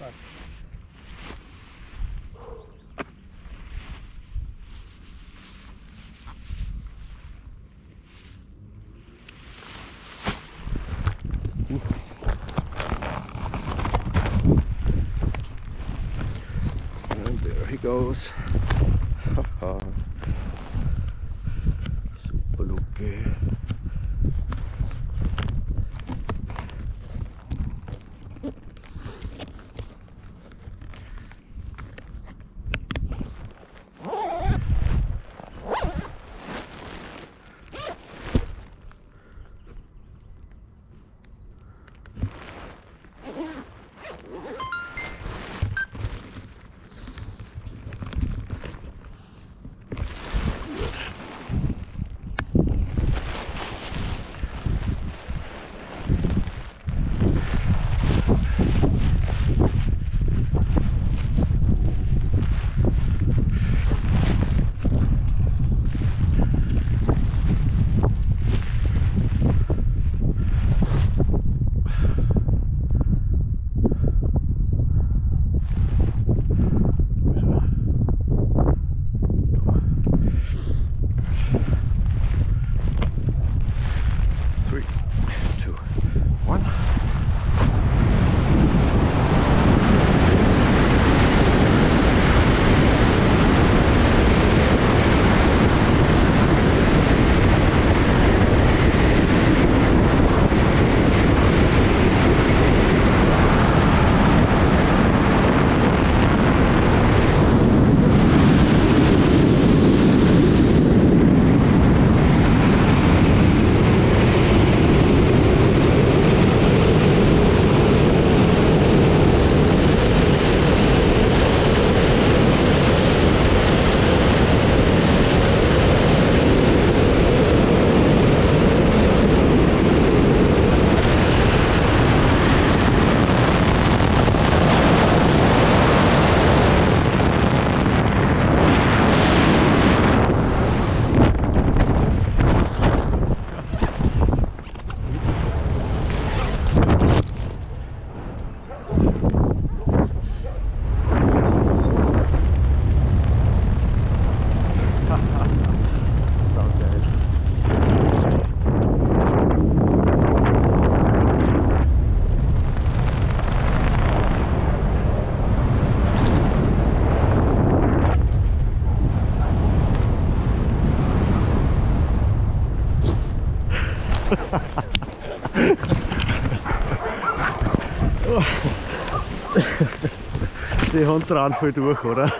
Bak. There he goes. Super Luke. Three, tout. Die haben dran voll durch, oder?